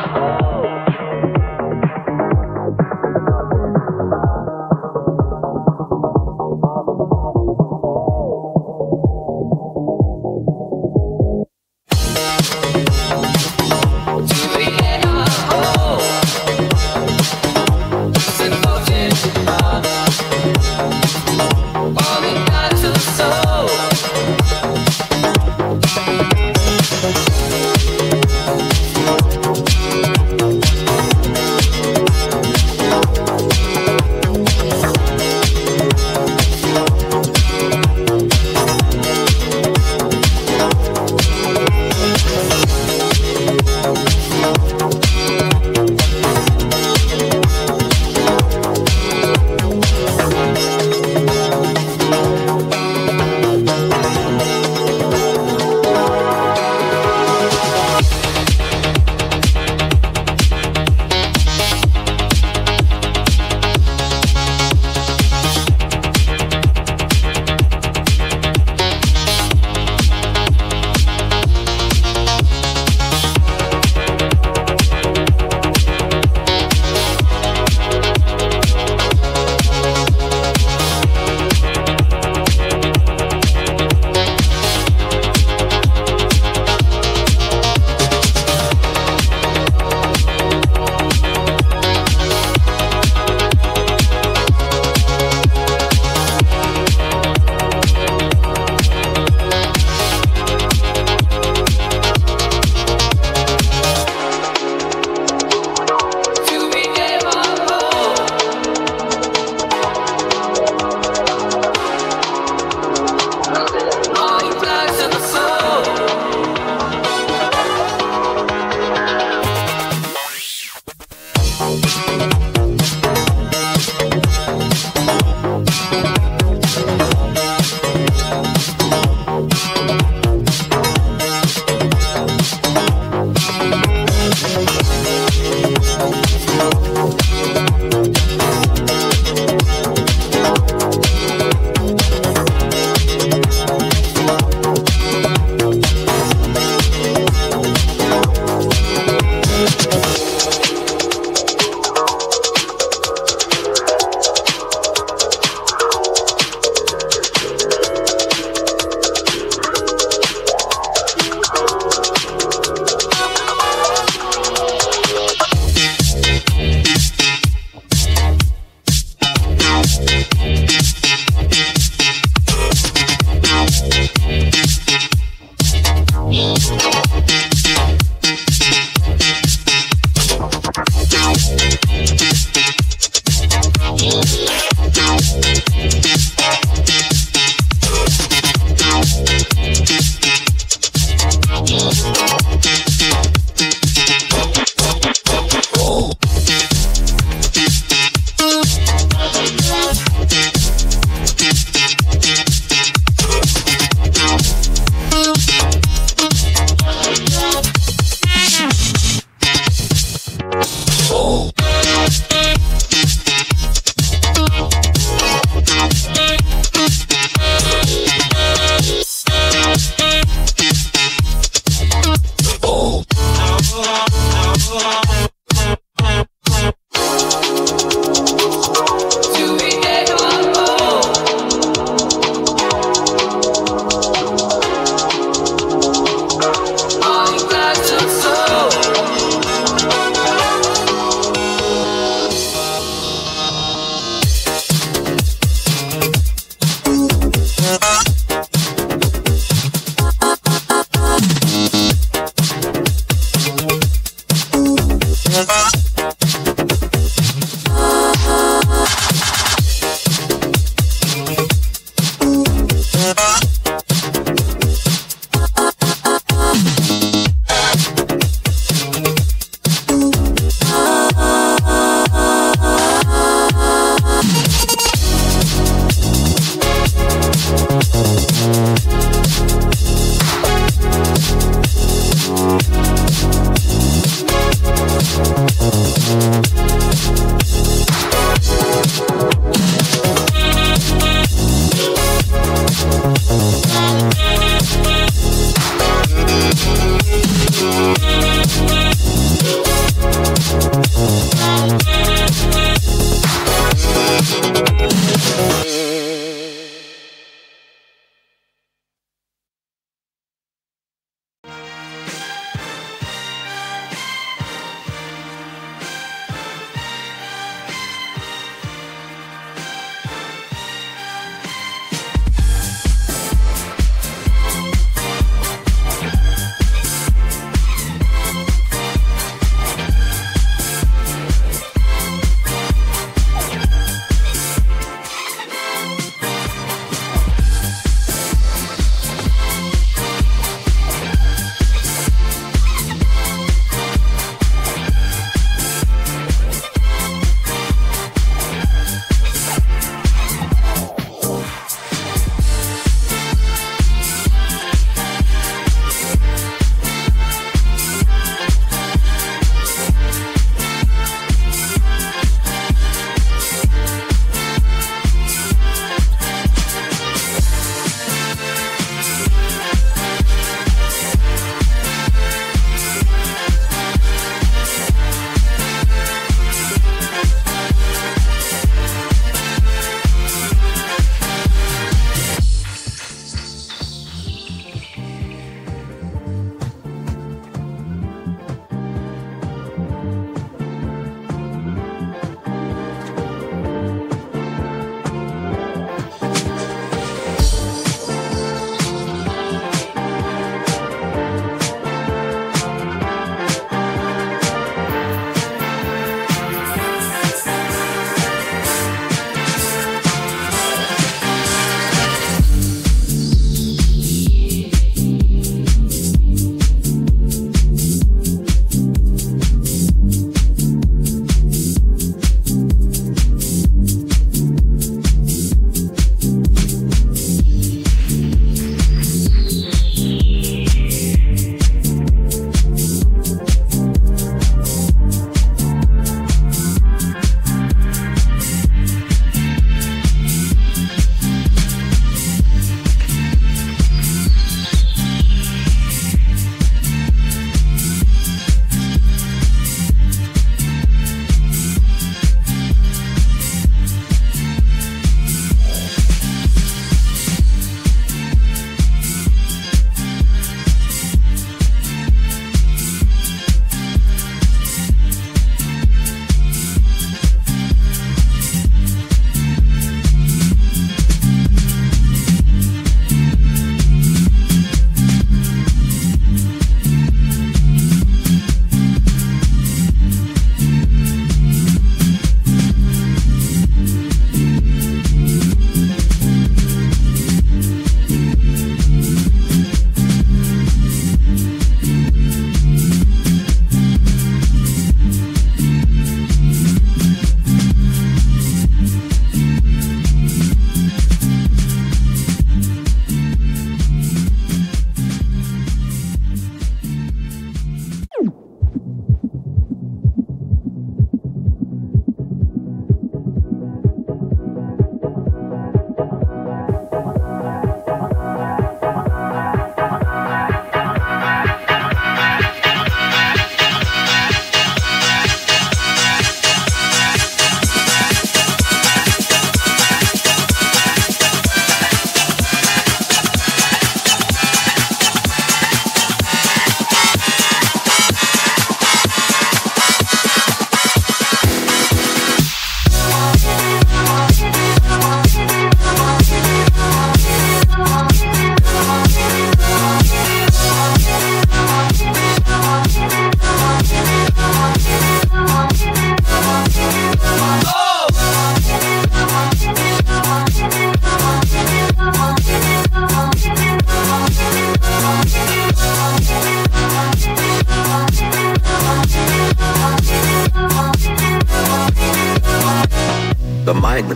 Thank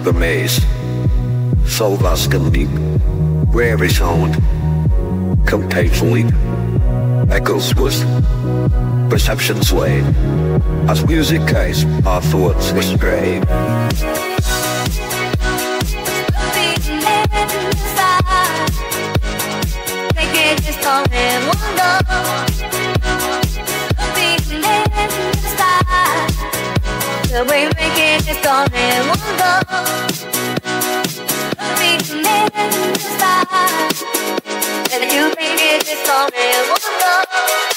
The maze. So vast and deep, where sound comes painfully, echoes with perception sway, as music guides our thoughts astray. The way we make it is gone and won't go. Be in the sky. That you make it gone and won't go.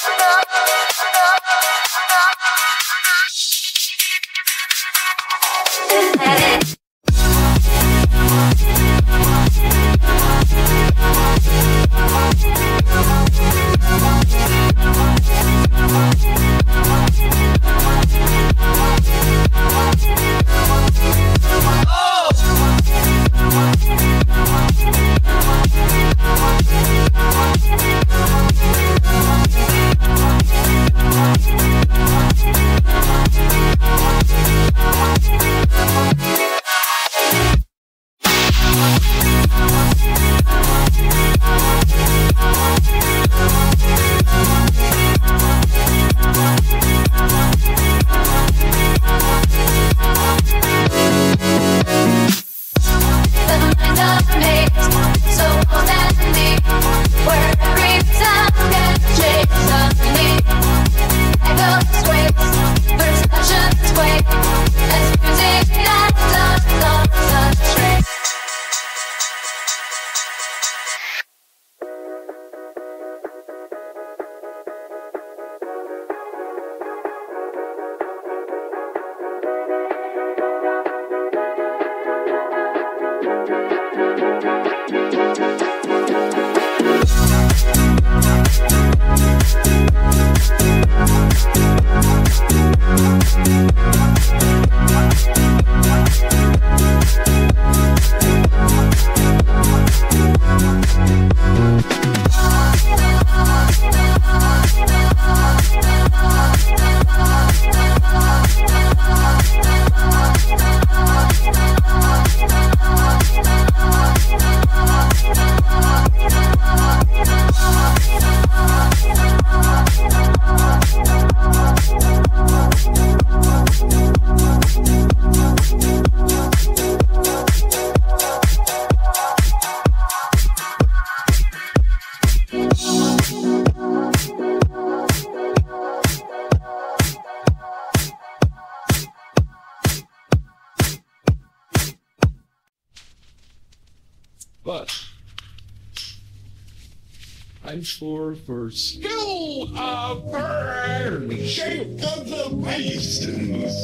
For for skill of burn, shape of the raisins.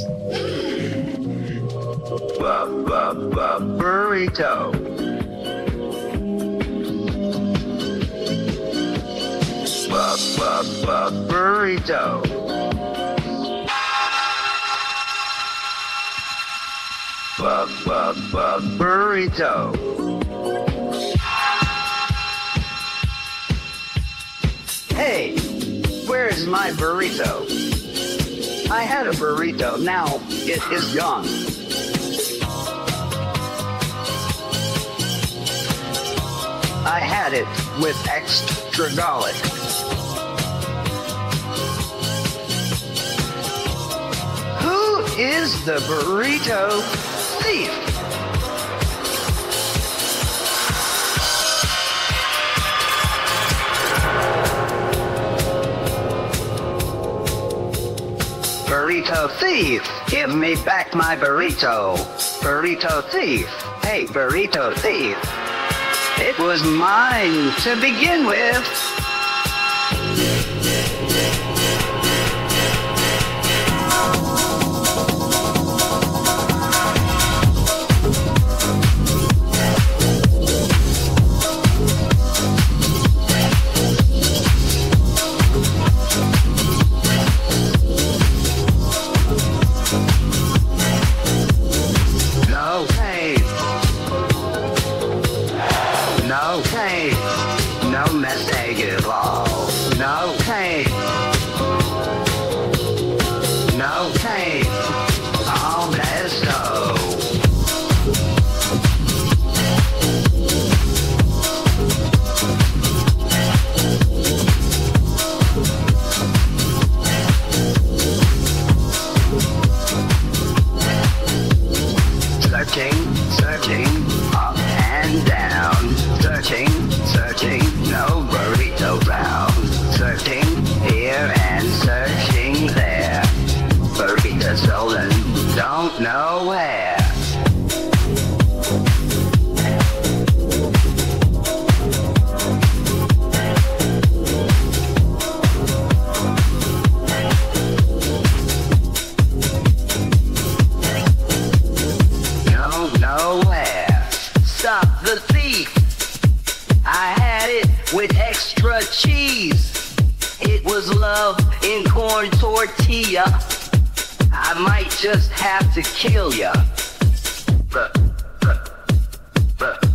Bu- bu- bu- burrito. Bu- bu- bu- burrito. Bu- bu- bu- burrito. Hey, where's my burrito? I had a burrito, now it is gone. I had it with extra garlic. Who is the burrito thief? Burrito thief, give me back my burrito. Burrito thief, hey burrito thief. It was mine to begin with. The thief. I had it with extra cheese. It was love in corn tortilla. I might just have to kill ya. Bu- bu- bu-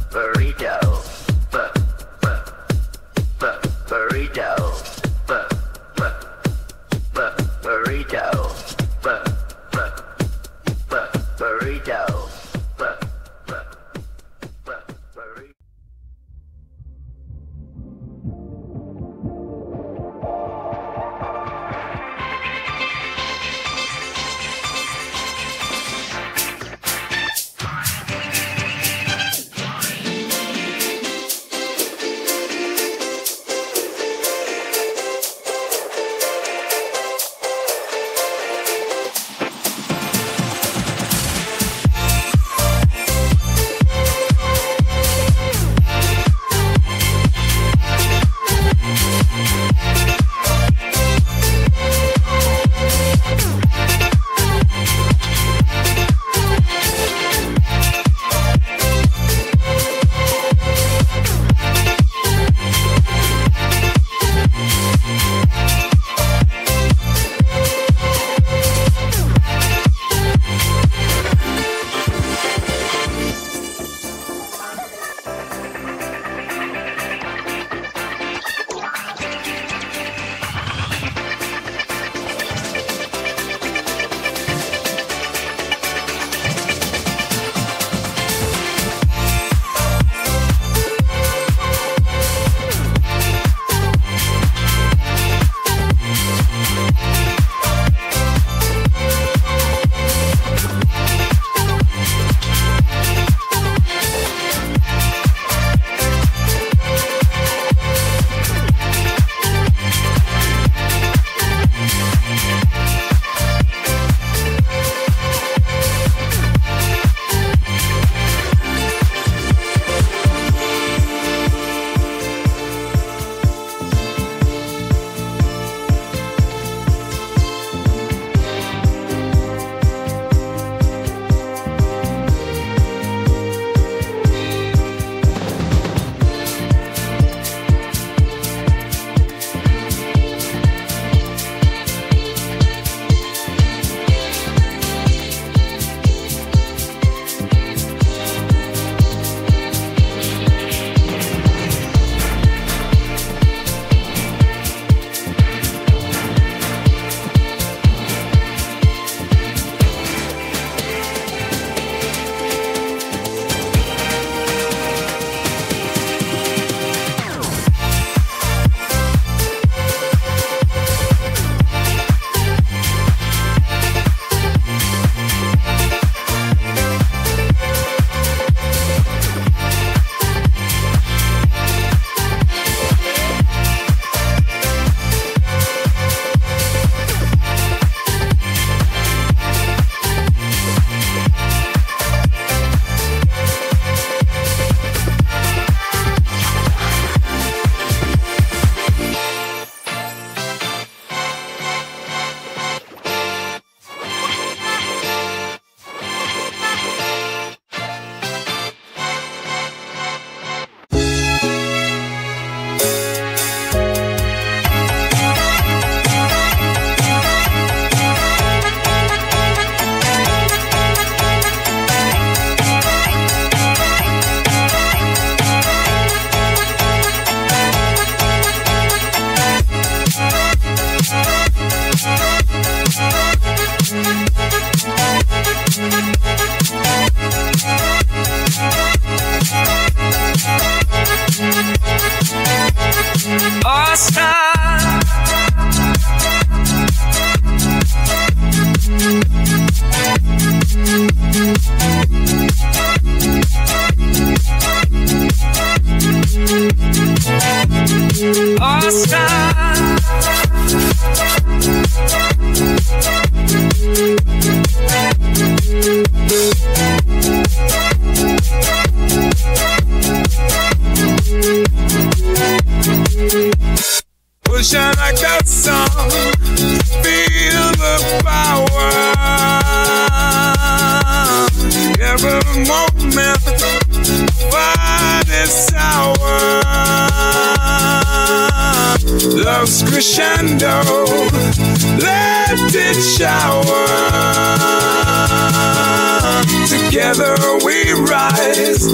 together we rise,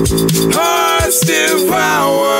hearts devour.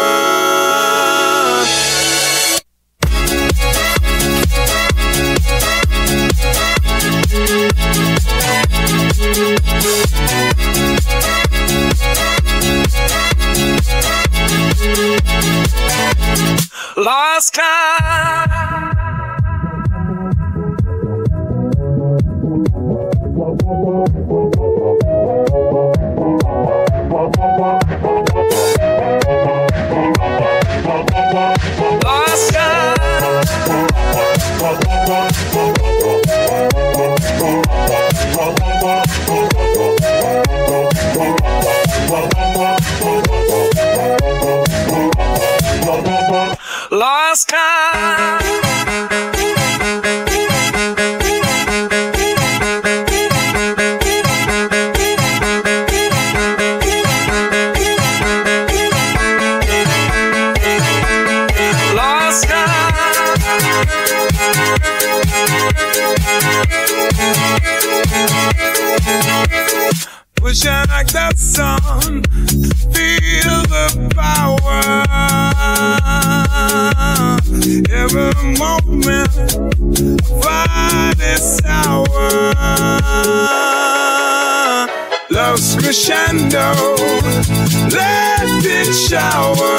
shower.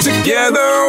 Together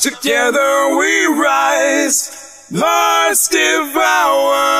Together we rise, Mars devour.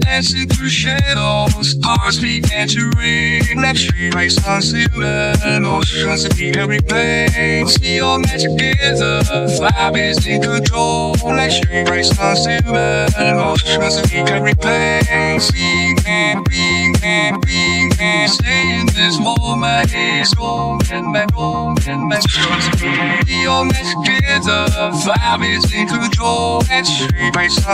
Dancing through shadows, hearts began to ring. That street race unsealed, emotions be every pain. See all met together, vibe is in control. That street race unsealed, emotions be every pain. See and be and and stay in this moment. And back home and back home. See all that together. Vibe is in control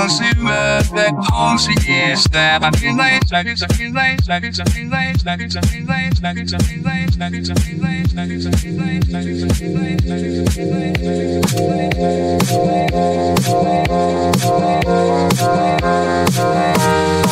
silver. Back home, see yes, that I feel like, like it's a feel like, like it's a feel like, like it's a feel like, like it's a feel like, like it's a feel like, like it's a feel like, like it's a feel like, like it's a feel like, like it's a the city lights, feeling so alive. We hold each other tight tonight. Underneath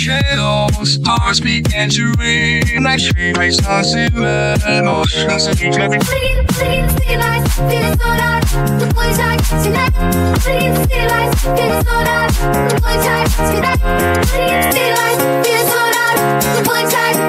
shadow stars begin to rain. I share my sunset emotions and each every Please, please, see so dark. The place I see that. Please, see light, so dark. The place I. Please, see light, so dark. The place I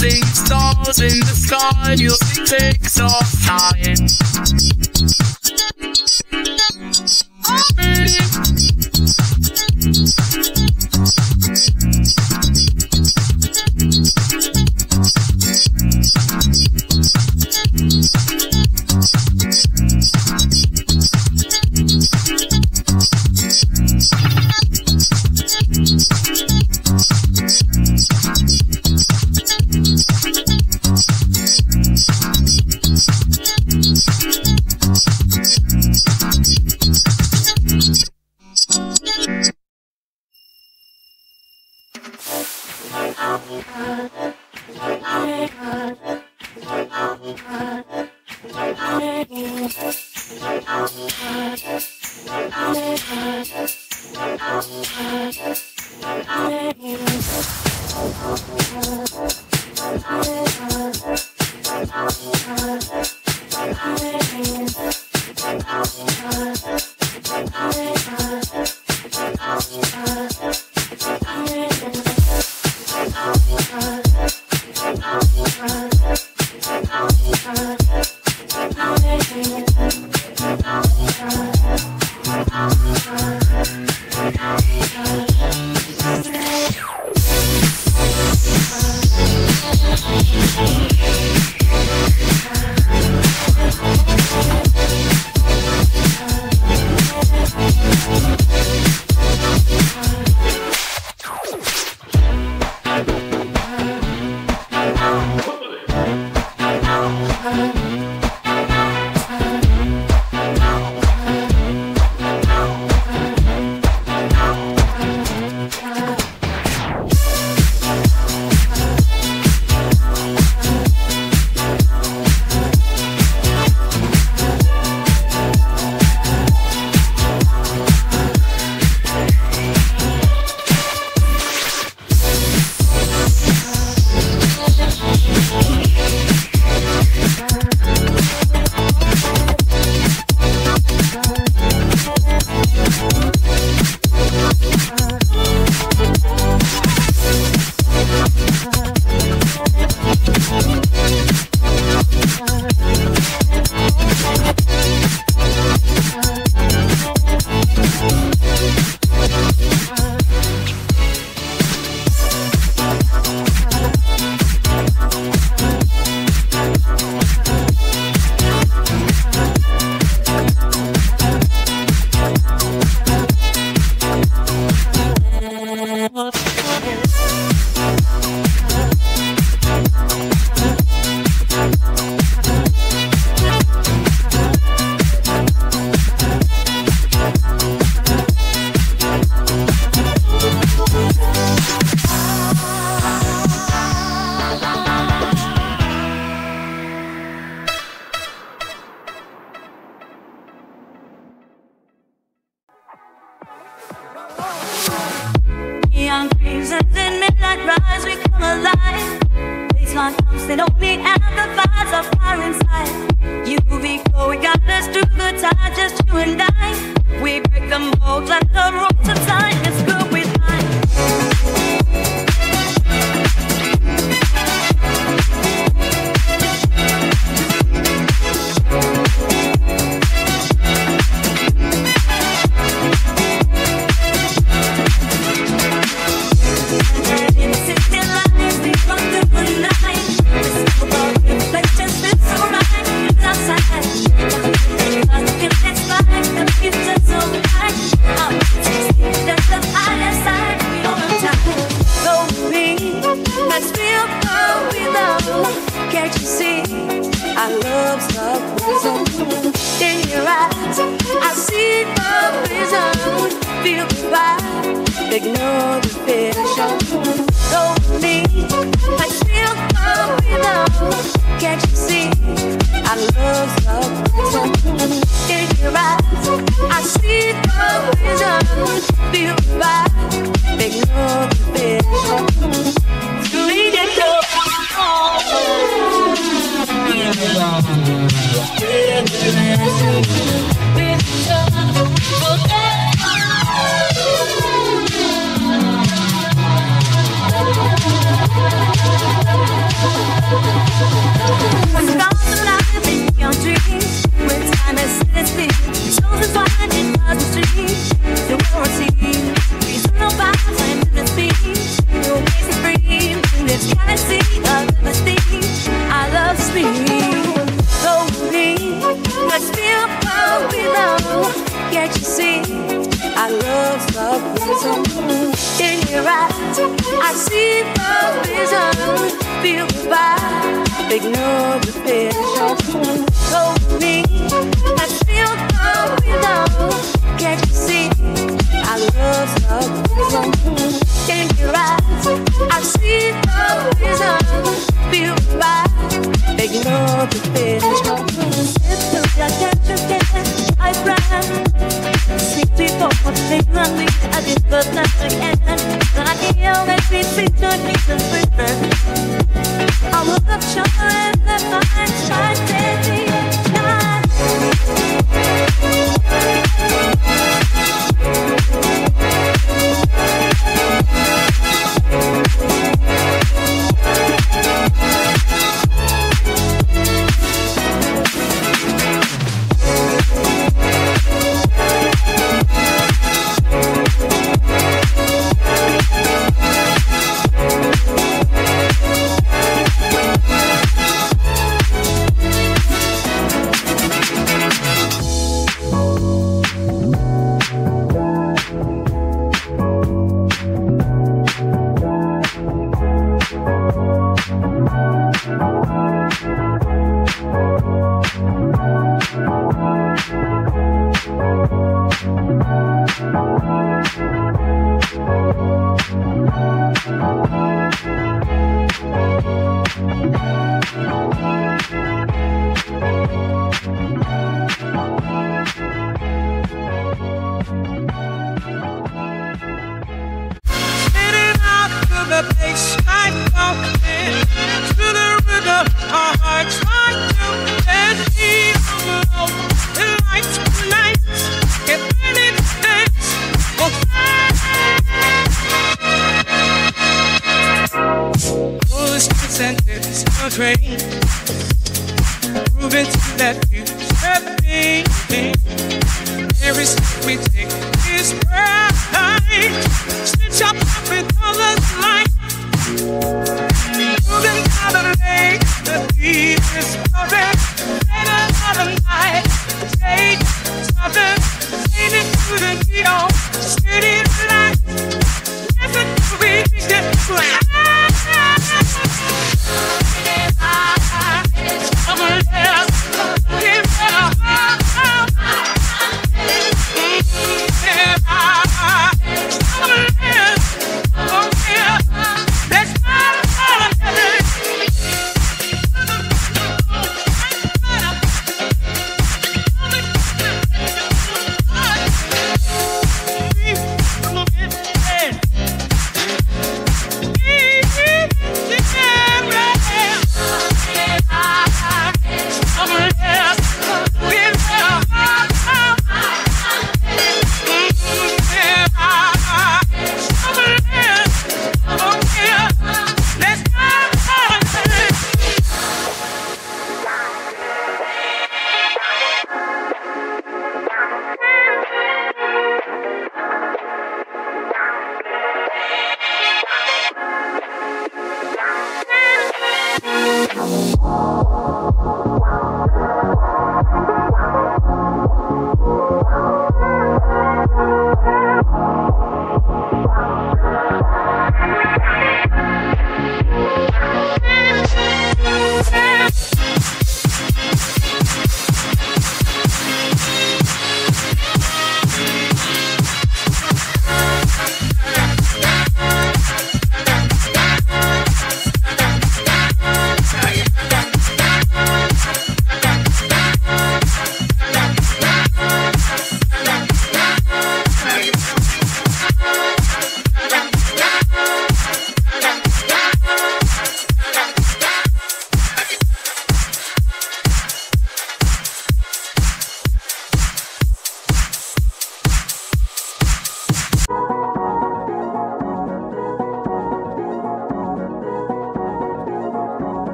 Thank The nothing